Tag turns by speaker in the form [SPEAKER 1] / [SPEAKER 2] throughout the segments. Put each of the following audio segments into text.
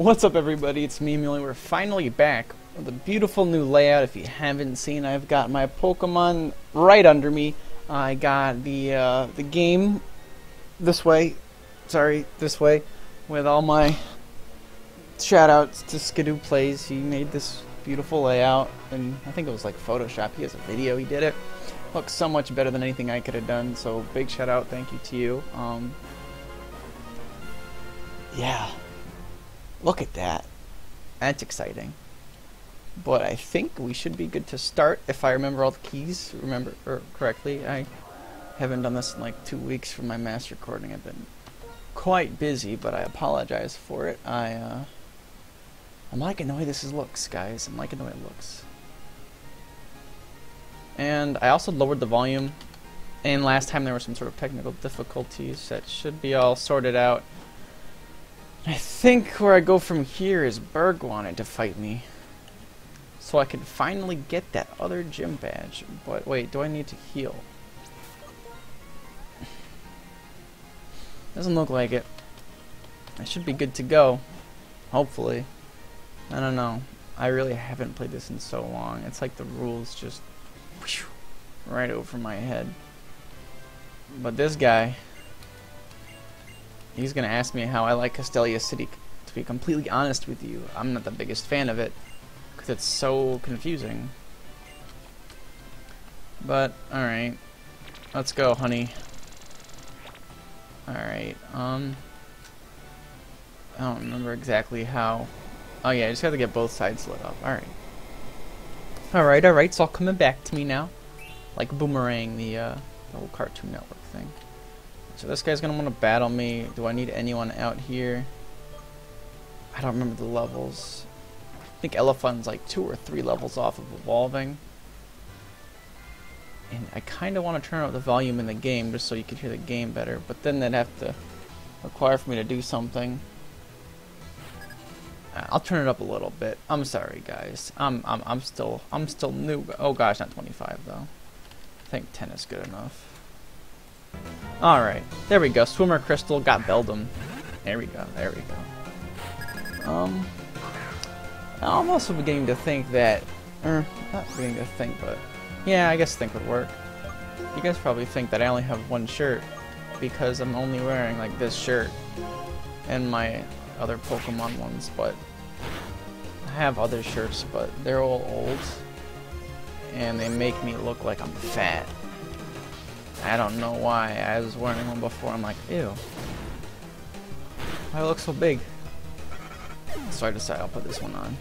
[SPEAKER 1] What's up everybody, it's me Muley. We're finally back with a beautiful new layout. If you haven't seen, I've got my Pokemon right under me. I got the uh, the game this way, sorry, this way, with all my shoutouts to Skidoo Plays. He made this beautiful layout, and I think it was like Photoshop. He has a video, he did it. Looks so much better than anything I could have done, so big shout out, thank you to you. Um, yeah, Look at that. That's exciting. But I think we should be good to start if I remember all the keys remember er, correctly. I haven't done this in like two weeks for my mass recording. I've been quite busy, but I apologize for it. I uh, I'm liking the way this looks, guys. I'm liking the way it looks. And I also lowered the volume. And last time there were some sort of technical difficulties that should be all sorted out. I think where I go from here is Burgh wanted to fight me. So I can finally get that other gym badge. But wait, do I need to heal? Doesn't look like it. I should be good to go. Hopefully. I don't know. I really haven't played this in so long. It's like the rules just right over my head. But this guy, He's going to ask me how I like Castelia City. To be completely honest with you, I'm not the biggest fan of it. Because it's so confusing. But, alright. Let's go, honey. Alright, um... I don't remember exactly how... Oh yeah, I just have to get both sides lit up. Alright. Alright, alright, it's all coming back to me now. Like Boomerang, the, uh, the Cartoon Network thing. So this guy's gonna want to battle me. Do I need anyone out here? I don't remember the levels. I think Elefun's like two or three levels off of evolving. And I kind of want to turn up the volume in the game just so you can hear the game better. But then they'd have to require for me to do something. Uh, I'll turn it up a little bit. I'm sorry, guys. I'm I'm I'm still I'm still new. Oh gosh, not 25 though. I think 10 is good enough. Alright, there we go. Swimmer Crystal got Beldum. There we go, there we go. Um, I'm also beginning to think that, er, not beginning to think, but yeah, I guess think would work. You guys probably think that I only have one shirt because I'm only wearing like this shirt and my other Pokemon ones, but I have other shirts, but they're all old and they make me look like I'm fat. I don't know why. I was wearing one before. I'm like, ew. Why look so big? So I decided I'll put this one on.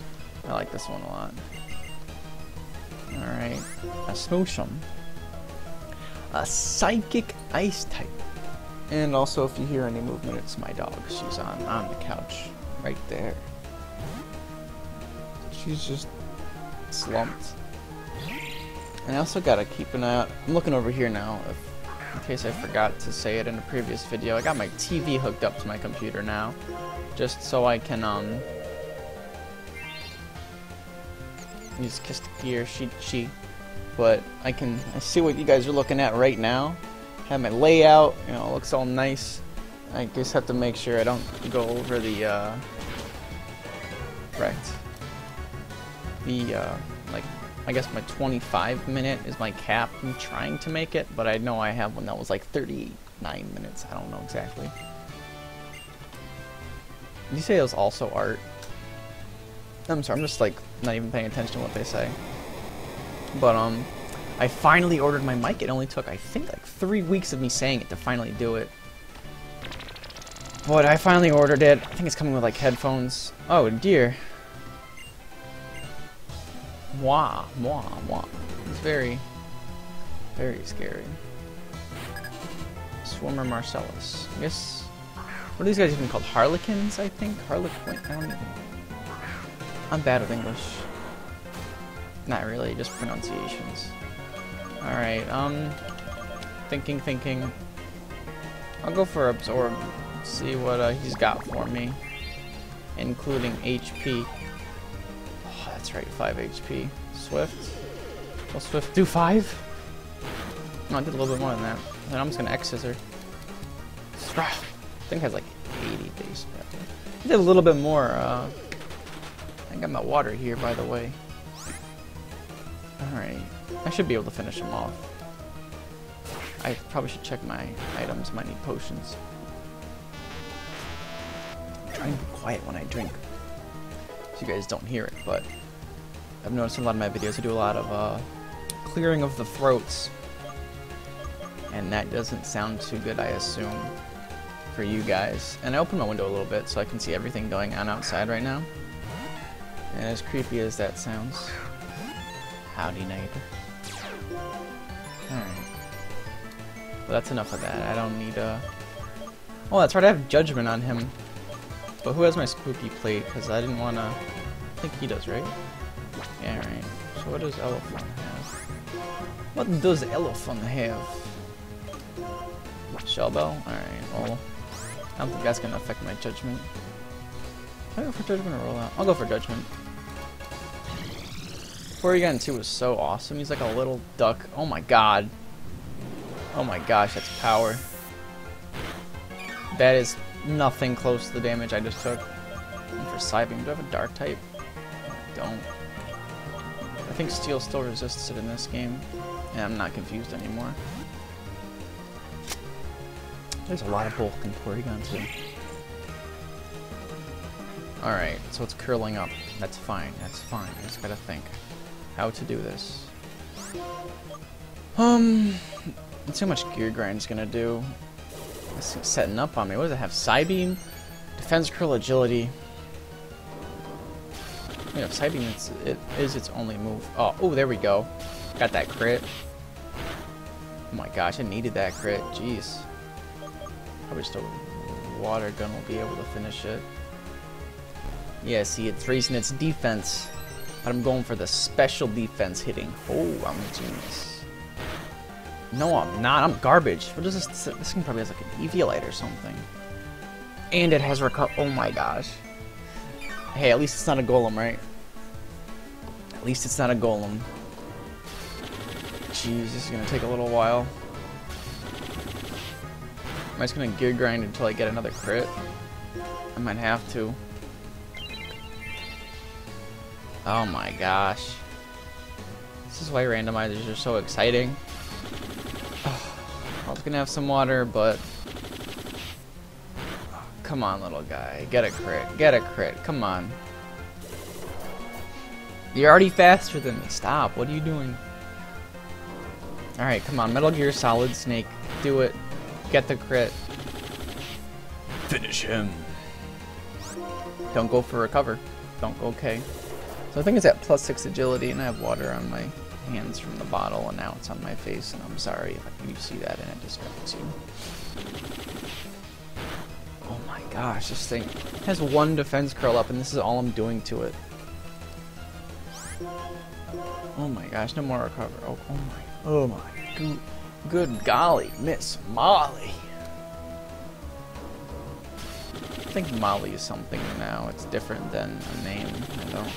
[SPEAKER 1] I like this one a lot. Alright. A Smoochum. A Psychic Ice type. And also, if you hear any movement, it's my dog. She's on, on the couch. Right there. She's just slumped. And I also gotta keep an eye out. I'm looking over here now. If in case I forgot to say it in a previous video, I got my TV hooked up to my computer now, just so I can, um, use Kiss the Gear, she, she, but I can I see what you guys are looking at right now, have my layout, you know, it looks all nice, I just have to make sure I don't go over the, uh, right, the, uh, like, I guess my 25 minute is my cap. I'm trying to make it, but I know I have one that was like 39 minutes. I don't know exactly. Did you say it was also art? I'm sorry, I'm just like not even paying attention to what they say. But um, I finally ordered my mic. It only took I think like three weeks of me saying it to finally do it. But I finally ordered it. I think it's coming with like headphones. Oh dear. Mwah, mwah, mwah. It's very, very scary. Swimmer Marcellus. I guess, what are these guys even called? Harlequins, I think? Harlequin, I don't even... I'm bad with English. Not really, just pronunciations. Alright, um... Thinking, thinking. I'll go for Absorb. See what uh, he's got for me. Including HP. That's right, 5 HP. Swift. Will Swift do 5? No, I did a little bit more than that. And I'm just gonna X Scissor. Thing has like 80 base. I did a little bit more. Uh, I got my water here, by the way. Alright. I should be able to finish him off. I probably should check my items. Might need potions. I'm trying to be quiet when I drink. So you guys don't hear it, but I've noticed in a lot of my videos I do a lot of uh, clearing of the throats. And that doesn't sound too good, I assume, for you guys. And I opened my window a little bit so I can see everything going on outside right now. And as creepy as that sounds, howdy neighbor. Alright. Well, that's enough of that. I don't need a... Uh... Oh, that's right, I have Judgment on him. But who has my spooky plate? Because I didn't want to... I think he does, right? Yeah, right. So what does Elefun have? What does Elefun have? Shell Bell? Alright, well... I don't think that's going to affect my Judgment. I go for Judgment or Rollout? I'll go for Judgment. Porygon 2 was so awesome. He's like a little duck. Oh my god. Oh my gosh, that's power. That is nothing close to the damage I just took. And for Psybeam, do I have a Dark type? I don't. I think Steel still resists it in this game. And I'm not confused anymore. There's a lot of bulk in Porygon too. Alright, so it's curling up. That's fine, that's fine. I just gotta think how to do this. Um, see how much Gear Grind's gonna do. It's setting up on me. What does it have? Psybeam? Defense Curl Agility. Yeah, Psybeam it's, it is its only move. Oh, oh, there we go. Got that crit. Oh my gosh, I needed that crit. Jeez. Probably a water gun will be able to finish it. Yeah, see, it's raising its defense. But I'm going for the special defense hitting. Oh, I'm a genius. No, I'm not. I'm garbage. What is this? This thing probably has like an Eviolite or something. And it has reco- Oh my gosh. Hey, at least it's not a golem, right? At least it's not a golem. Jeez, this is gonna take a little while. Am I just gonna gear grind until I get another crit? I might have to. Oh my gosh. This is why randomizers are so exciting. I was gonna have some water, but... come on, little guy. Get a crit. Get a crit. Come on. You're already faster than me. Stop. What are you doing? Alright, come on. Metal Gear Solid Snake. Do it. Get the crit. Finish him. Don't go for recover. Don't go okay. So I think it's at plus 6 agility, and I have water on my hands from the bottle, and now it's on my face, and I'm sorry if you see that and it distracts you. Oh my gosh, this thing has one defense curl up, and this is all I'm doing to it. Oh my gosh, no more recover. Oh, oh my, oh my, good, good golly, Miss Molly. I think Molly is something now. It's different than a name. I don't.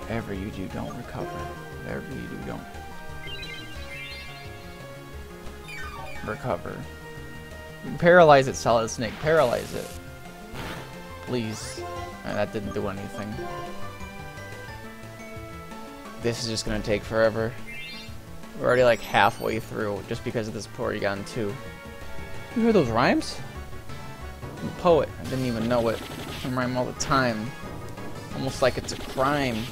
[SPEAKER 1] Whatever you do, don't recover. Whatever you do, don't recover. Paralyze it, Solid Snake. Paralyze it. Please. Uh, that didn't do anything. This is just gonna take forever. We're already like halfway through just because of this Porygon 2. You hear those rhymes? I'm a poet. I didn't even know it. I rhyme all the time. Almost like it's a crime.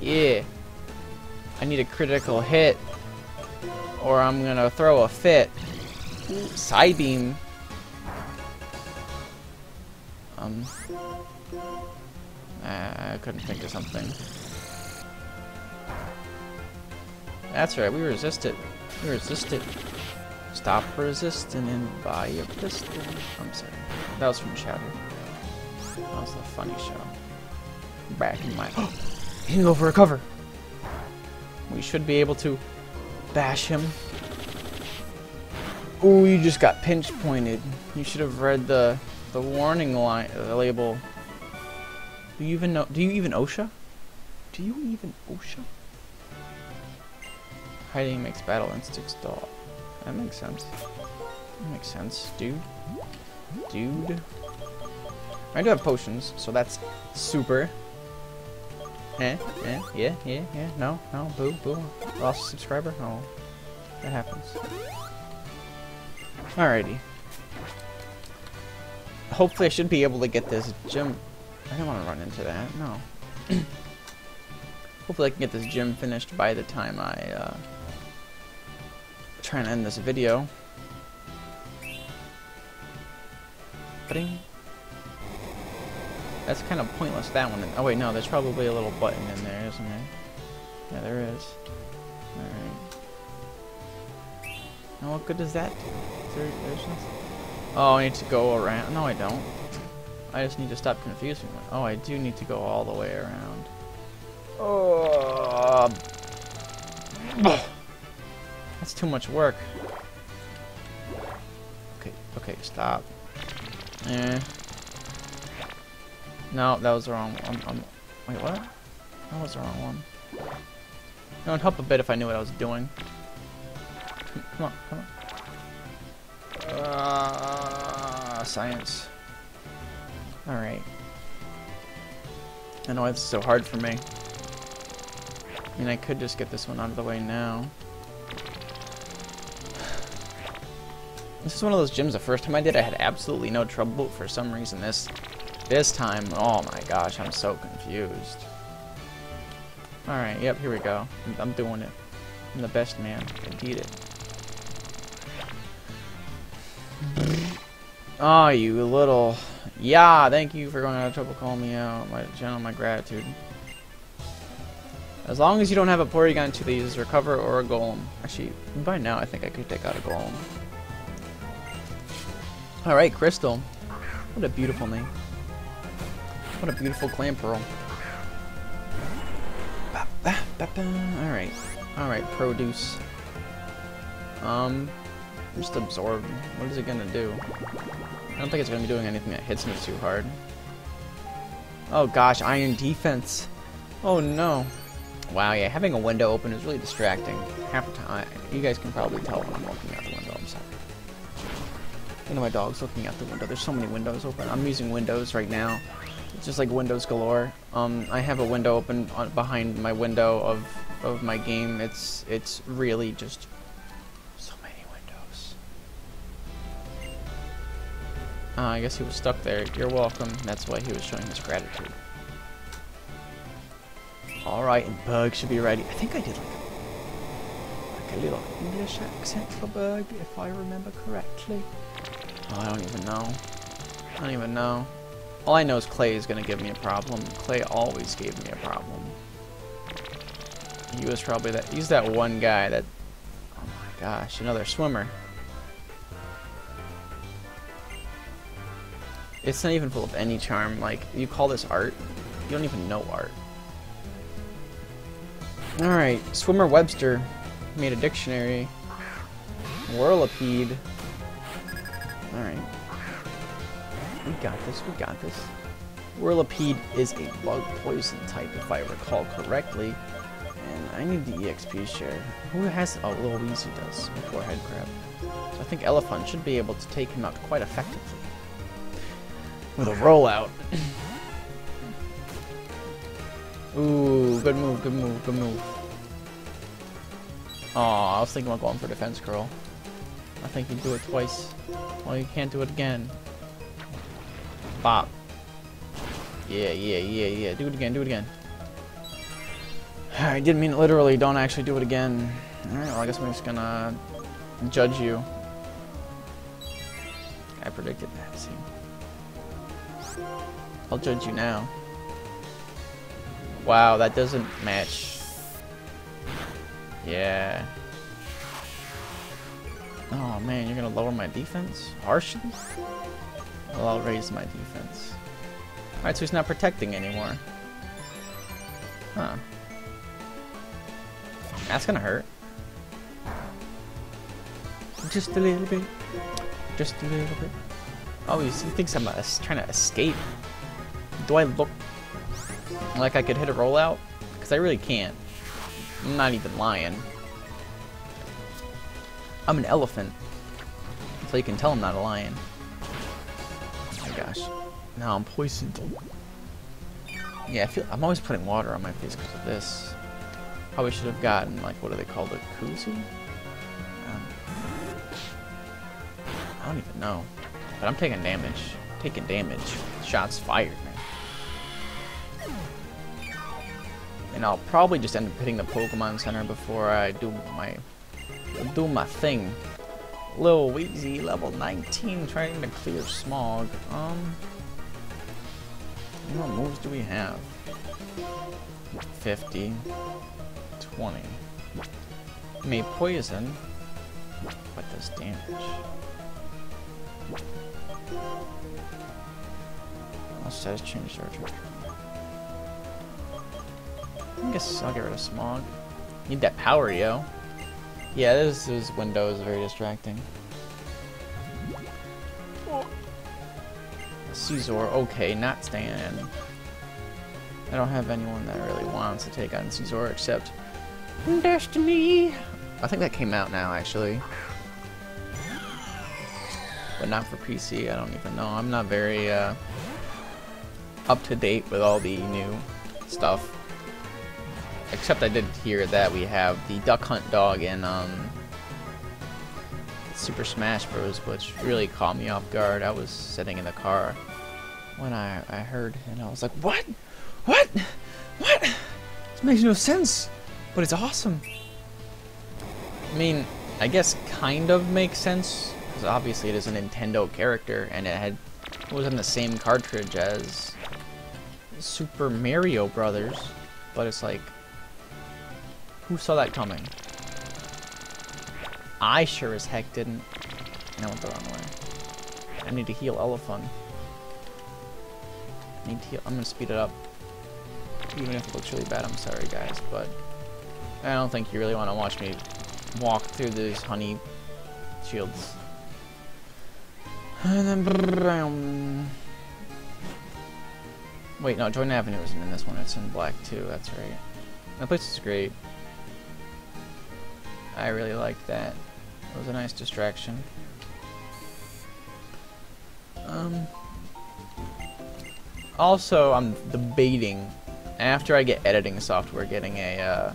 [SPEAKER 1] Yeah. I need a critical hit. Or I'm gonna throw a fit. Psybeam. Um. I couldn't think of something. That's right, we resist it. We resist it. Stop resisting and buy a pistol. I'm sorry. That was from Chatter. That was a funny show. Back in my... Oh! He can go for a cover. We should be able to bash him. Oh, you just got pinch pointed. You should have read the the warning line the label. Do you even know? Do you even OSHA? Do you even OSHA? Hiding makes battle instincts dull. That makes sense. That makes sense, dude. dude. I do have potions, so that's super. Eh, eh, yeah, yeah, yeah, no, no, boo, boo. Lost subscriber? Oh, that happens. Alrighty. Hopefully I should be able to get this gym... I don't want to run into that, no. Hopefully I can get this gym finished by the time I, uh... Try and end this video. Ba-ding. That's kind of pointless, that one. Oh wait, no, there's probably a little button in there, isn't there? Yeah, there is. Alright. Now what good does that do? There, there's nothing. Oh, I need to go around. No, I don't. I just need to stop confusing them. Oh, I do need to go all the way around. Oh. That's too much work. Okay, okay, stop. Eh. No, that was the wrong one. Um, wait, what? That was the wrong one. It would help a bit if I knew what I was doing. Come on, come on. Uh, science. Alright. I know it's so hard for me. I mean, I could just get this one out of the way now. This is one of those gyms the first time I did I had absolutely no trouble. For some reason this this time, oh my gosh, I'm so confused. Alright, yep, here we go. I'm, I'm doing it. I'm the best man. I beat it. Oh, you little... Yeah, thank you for going out of trouble calling me out. My channel, my gratitude. As long as you don't have a Porygon to these, recover or a Golem. Actually, by now I think I could take out a Golem. Alright, Crystal. What a beautiful name. What a beautiful clam pearl. Alright. Alright, produce. Um, just absorb. What is it gonna do? I don't think it's gonna be doing anything that hits me too hard. Oh gosh, iron defense. Oh no. Wow, yeah, having a window open is really distracting. Half the time, you guys can probably tell when I'm looking out the window, I'm sorry. You know my dog's looking out the window. There's so many windows open. I'm using windows right now It's just like windows galore. Um, I have a window open on, behind my window of of my game. It's it's really just Uh, I guess he was stuck there. You're welcome. That's why he was showing his gratitude. Alright, and Bug should be ready. I think I did like a, like a little English accent for Bug, if I remember correctly. Oh, I don't even know. I don't even know. All I know is Clay is going to give me a problem. Clay always gave me a problem. He was probably that... He's that one guy that... Oh my gosh, another swimmer. It's not even full of any charm. Like, you call this art? You don't even know art. Alright, Swimmer Webster made a dictionary. Whirlipede. Alright. We got this, we got this. Whirlipede is a bug poison type, if I recall correctly. And I need the EXP share. Who has... Oh, Little Weezy does, before Headcrab. So I think Elefun should be able to take him out quite effectively. With a rollout. Ooh, good move, good move, good move. Oh, I was thinking about going for defense curl. I think you do it twice. Well, you can't do it again. Bop. Yeah, yeah, yeah, yeah. Do it again, do it again. I didn't mean it literally. Don't actually do it again. Alright, well, I guess I'm just gonna judge you. I predicted that, see. I'll judge you now. Wow, that doesn't match. Yeah. Oh man, you're gonna lower my defense? Harshly? Well, I'll raise my defense. Alright, so he's not protecting anymore. Huh. That's gonna hurt. Just a little bit. Just a little bit. Oh, he thinks I'm uh, trying to escape. Do I look like I could hit a rollout? Because I really can't. I'm not even lying. I'm an elephant. So you can tell I'm not a lion. Oh my gosh. Now I'm poisoned. Yeah, I feel I'm always putting water on my face because of this. Probably should have gotten like what do they call it, koozie? Um, I don't even know. But I'm taking damage. Taking damage. Shots fired, man. And I'll probably just end up hitting the Pokemon Center before I do my do my thing. Lil Weezy, level 19, trying to clear smog. Um, what moves do we have? 50, 20. May poison. but does damage? I'll just change surgery. I guess I'll get rid of smog. Need that power, yo. Yeah, this, this window is very distracting. Caesar, okay, not Stan. I don't have anyone that really wants to take on Caesar except Destiny. I think that came out now, actually. But not for PC, I don't even know. I'm not very uh, up to date with all the new stuff. Except I did hear that we have the Duck Hunt dog in um, Super Smash Bros, which really caught me off guard. I was sitting in the car when I, I heard, and I was like, what? What? What? This makes no sense, but it's awesome. I mean, I guess kind of makes sense, because obviously it is a Nintendo character, and it had it was in the same cartridge as Super Mario Brothers, but it's like, who saw that coming? I sure as heck didn't. And I went the wrong way. I need to heal Elefun. I need to heal. I'm gonna speed it up. Even if it looks really bad, I'm sorry guys, but I don't think you really want to watch me walk through these honey shields. Wait, no, Join Avenue isn't in this one, it's in black too, that's right. That place is great. I really liked that. It was a nice distraction. Um, also, I'm debating, after I get editing software, getting a, uh,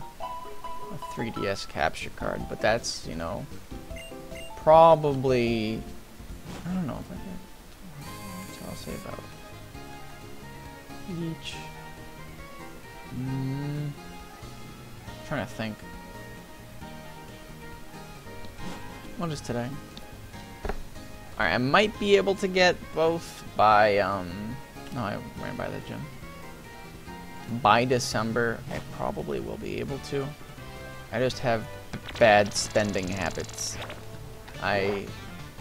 [SPEAKER 1] a 3DS capture card, but that's, you know, probably, I don't know if I can, so I'll say about each. Mm, trying to think. What is today? Alright, I might be able to get both by, um... No, I ran by the gym. By December, I probably will be able to. I just have bad spending habits. I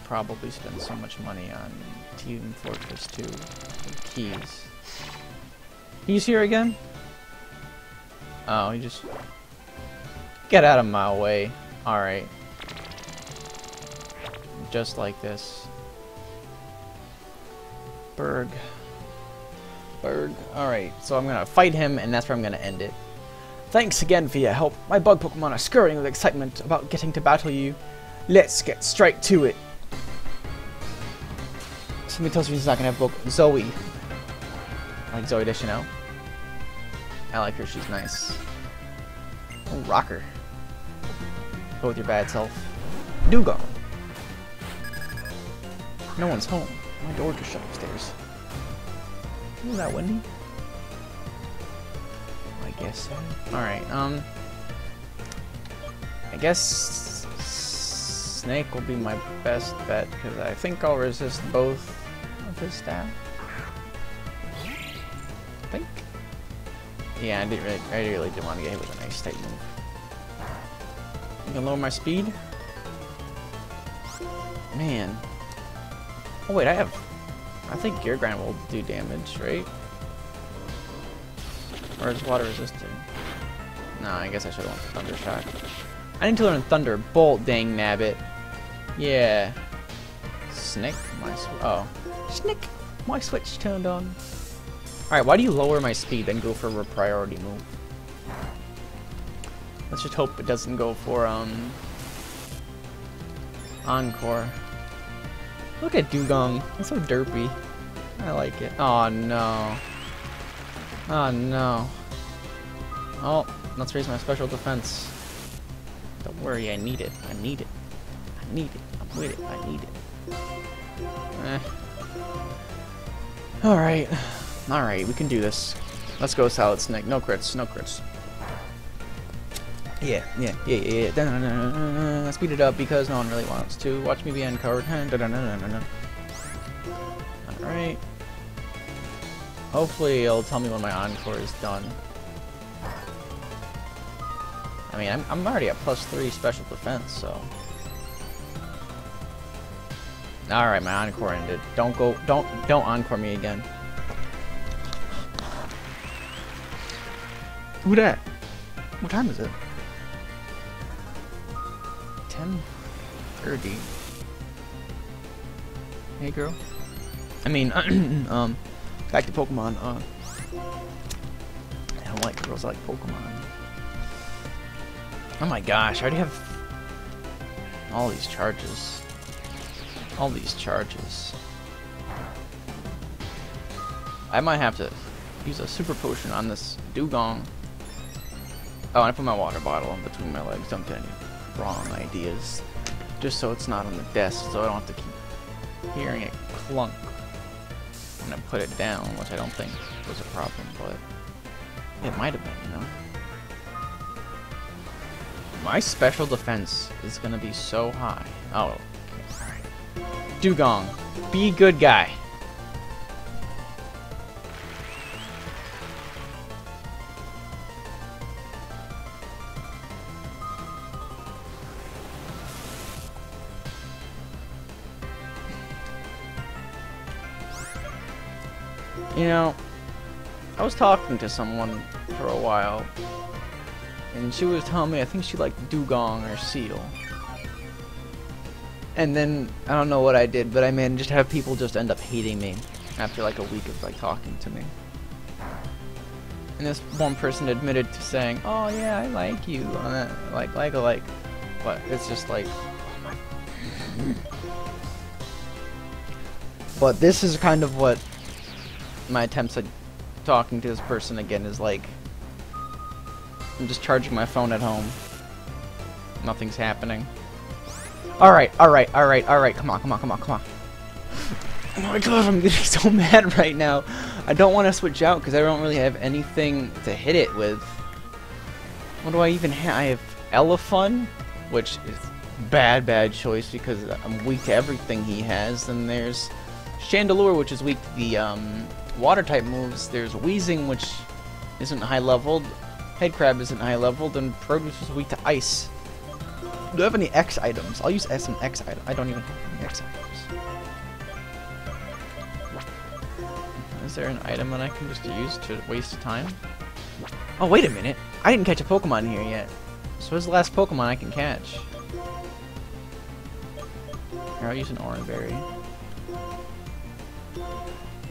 [SPEAKER 1] probably spend so much money on Team Fortress 2 keys. He's here again? Oh, he just... Get out of my way. Alright just like this. Burgh. Burgh. Alright, so I'm gonna fight him, and that's where I'm gonna end it. Thanks again for your help. My bug Pokemon are scurrying with excitement about getting to battle you. Let's get straight to it. Somebody tells me he's not gonna have book Zoe. I like Zooey Deschanel. I like her, she's nice. Oh, rocker. Go with your bad self. Dewgong. No one's home. My door just shut upstairs. Isn't that windy? I guess so. Alright, um... I guess... Snake will be my best bet, because I think I'll resist both of his staff. I think. Yeah, I, didn't really, I really didn't want to get hit with a nice tight move. You can lower my speed? Man, Oh wait, I have... I think Gear Grind will do damage, right? Or is water resistant? No, I guess I should have went Thunder Shock. I need to learn Thunder Bolt, dang nabbit. Yeah. Snick? My oh. Snick! My switch turned on. Alright, why do you lower my speed then go for a priority move? Let's just hope it doesn't go for, um... Encore. Look at Dewgong. He's so derpy. I like it. Oh no. Oh no. Oh, let's raise my special defense. Don't worry, I need it. I need it. I need it. I'm with it. I need it. Eh. Alright. Alright, we can do this. Let's go, Solid Snake. No crits. No crits. Yeah, yeah, yeah, yeah. Da -da -da Speed it up because no one really wants to. Watch me be uncovered. Alright. Hopefully it'll tell me when my encore is done. I mean, I'm, I'm already at plus three special defense, so. Alright, my encore ended. Don't go, don't, don't encore me again. Who that? What time is it? 10.30. Hey, girl. I mean, um, back to Pokemon, uh, I don't like girls I like Pokemon. Oh my gosh, I already have all these charges. All these charges. I might have to use a super potion on this Dewgong. Oh, and I put my water bottle in between my legs. Don't get any wrong ideas. Just so it's not on the desk, so I don't have to keep hearing it clunk when I put it down, which I don't think was a problem, but it might have been, you know? My special defense is gonna be so high. Oh, Dewgong, be good guy. You know, I was talking to someone for a while, and she was telling me I think she liked dugong or Seal. And then, I don't know what I did, but I managed to have people just end up hating me after like a week of like talking to me. And this one person admitted to saying, oh yeah, I like you, like, like, a like, but it's just like, but this is kind of what my attempts at talking to this person again is like I'm just charging my phone at home. Nothing's happening. Alright, alright, alright, alright, come on, come on, come on, come on. Oh my god, I'm getting so mad right now. I don't want to switch out because I don't really have anything to hit it with. What do I even have? I have Elefun, which is bad, bad choice because I'm weak to everything he has. Then there's Chandelure, which is weak to the um, water type moves, there's Wheezing, which isn't high leveled, Headcrab isn't high leveled, and Produce is weak to ice. Do I have any X items? I'll use S and X items. I don't even have any X items. Is there an item that I can just use to waste time? Oh, wait a minute. I didn't catch a Pokemon here yet. So where's the last Pokemon I can catch? Here, I'll use an Oran Berry.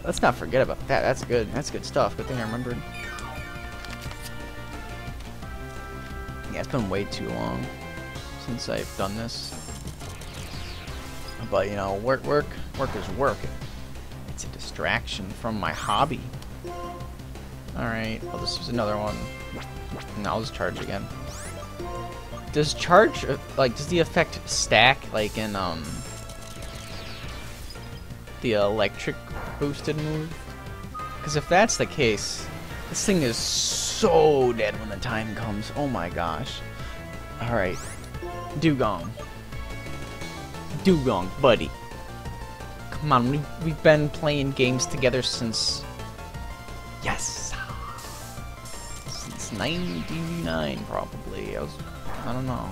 [SPEAKER 1] Let's not forget about that. That's good. That's good stuff. Good thing I remembered. Yeah, it's been way too long since I've done this. But, you know, work, work, work is work. It's a distraction from my hobby. Alright, I'll just use another one. And I'll just charge again. Does charge, uh, like, does the effect stack, like in, um, the electric boosted move? Because if that's the case, this thing is so dead when the time comes. Oh my gosh. Alright. Dewgong. Dewgong, buddy. Come on, we, we've been playing games together since... Yes! Since 99, probably. I was... I don't know.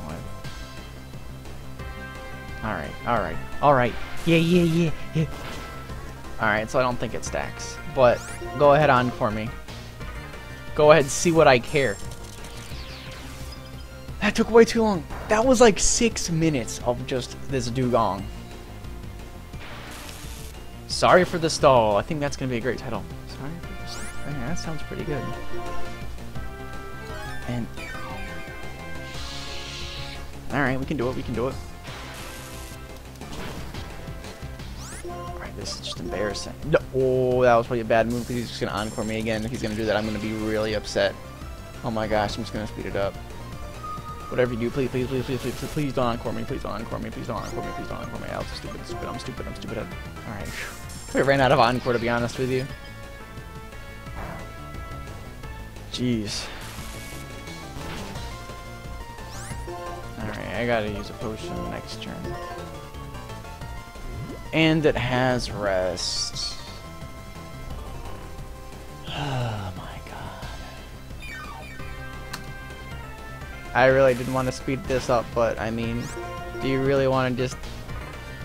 [SPEAKER 1] Alright, alright, alright. Yeah, yeah, yeah, yeah. Alright, so I don't think it stacks. But go ahead on for me. Go ahead, and see what I care. That took way too long. That was like six minutes of just this Dewgong. Sorry for the stall. I think that's going to be a great title. Sorry for the stall. That sounds pretty good. And... Alright, we can do it. We can do it. Alright, this is just embarrassing. No. Oh, that was probably a bad move because he's just going to encore me again. If he's going to do that, I'm going to be really upset. Oh my gosh, I'm just going to speed it up. Whatever you do, please, please, please, please, please, please, don't encore me. Please don't encore me. Please don't encore me. Please don't encore me. I was stupid. Stupid. I'm stupid. I'm stupid. Alright. I ran out of encore, to be honest with you. Jeez. Alright, I gotta use a potion next turn. And it has rest. I really didn't want to speed this up, but I mean, do you really want to just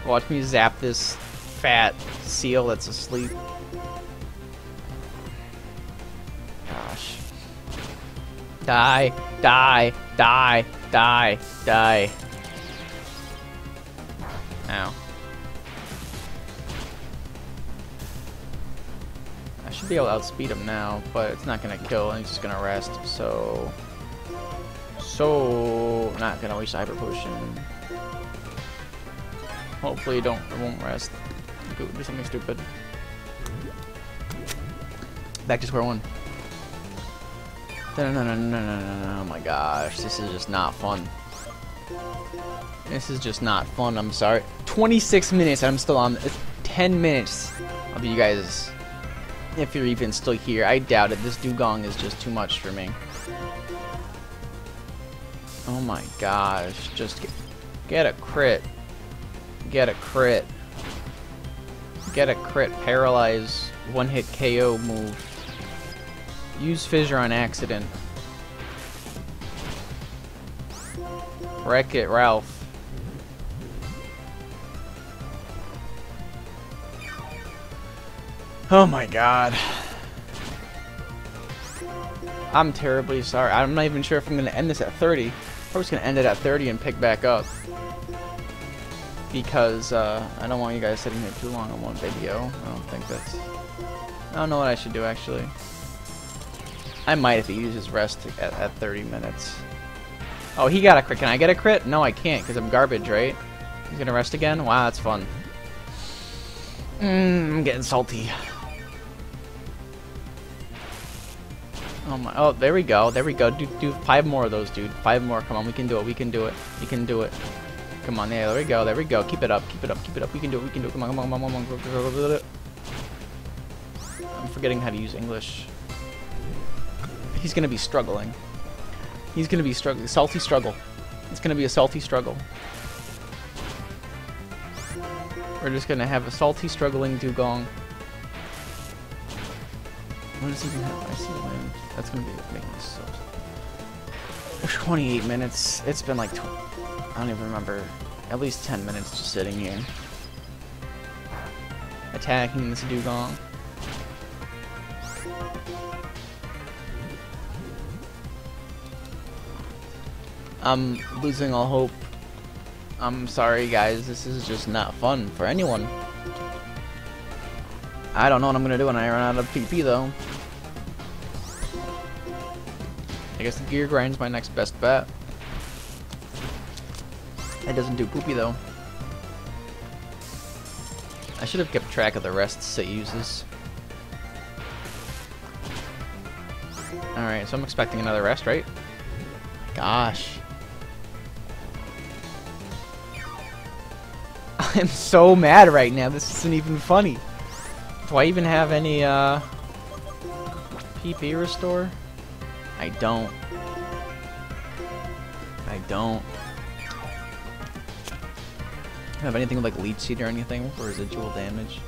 [SPEAKER 1] watch me zap this fat seal that's asleep? Gosh. Die, die, die, die, die. Ow. I should be able to outspeed him now, but it's not gonna kill and he's just gonna rest, so... So... not gonna waste Hyper Potion. Hopefully don't, it won't rest. Do, something stupid. Back to square one. No, no, no, no, no, no, no, oh my gosh, this is just not fun. This is just not fun, I'm sorry. 26 minutes, I'm still on, it's 10 minutes of you guys, if you're even still here. I doubt it, this Dewgong is just too much for me. Oh my gosh, just get, get a crit. Get a crit. Get a crit, paralyze, one hit KO move. Use Fissure on accident. Wreck it, Ralph. Oh my god. I'm terribly sorry. I'm not even sure if I'm going to end this at 30. I'm just going to end it at 30 and pick back up. Because uh, I don't want you guys sitting here too long on one video. I don't think that's... I don't know what I should do actually. I might if he uses rest at, at 30 minutes. Oh, he got a crit. Can I get a crit? No, I can't because I'm garbage, right? He's gonna rest again? Wow, that's fun. Mmm, I'm getting salty. Oh my, oh, there we go, there we go. Do, do five more of those, dude. Five more, come on, we can do it, we can do it. We can do it. Come on, yeah, there we go, there we go. Keep it up, keep it up, keep it up. We can do it, we can do it. Come on, come on, come on, come on. I'm forgetting how to use English he's to be struggling. He's to be struggling. Salty struggle. It's to be a salty struggle. We're just to have a salty, struggling Dewgong. What does he even have? I see land. That's to be making this so... 28 minutes. It's been like... I don't even remember. At least 10 minutes just sitting here. Attacking this Dewgong. I'm losing all hope. I'm sorry guys, this is just not fun for anyone. I don't know what I'm gonna do when I run out of PP though. I guess the gear grind's my next best bet. It doesn't do poopy though. I should have kept track of the rests it uses. Alright, so I'm expecting another rest, right? Gosh. I'm so mad right now. This isn't even funny. Do I even have any, uh... PP restore? I don't. I don't. Have anything like leech seed or anything for residual damage?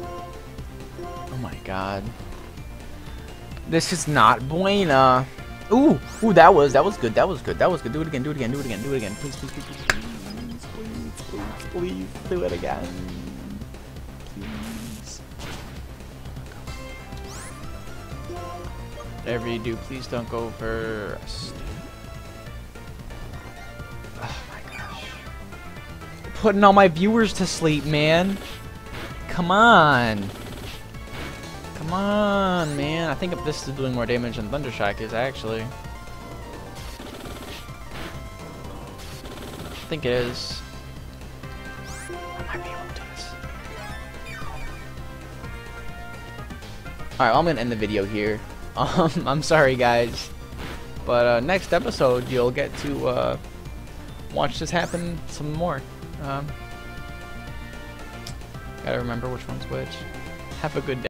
[SPEAKER 1] Oh my god. This is not buena. Ooh, ooh, that was that was good. That was good. That was good. Do it again. Do it again. Do it again. Do it again. Please, please, please, please. please please do it again. Whatever you do, please don't go over us. Oh my gosh. Putting all my viewers to sleep, man. Come on. Come on, man. I think this is doing more damage than Thundershock is, actually. I think it is. Alright, well, I'm going to end the video here. Um, I'm sorry, guys. But uh, next episode, you'll get to uh, watch this happen some more. Um, gotta remember which one's which. Have a good day.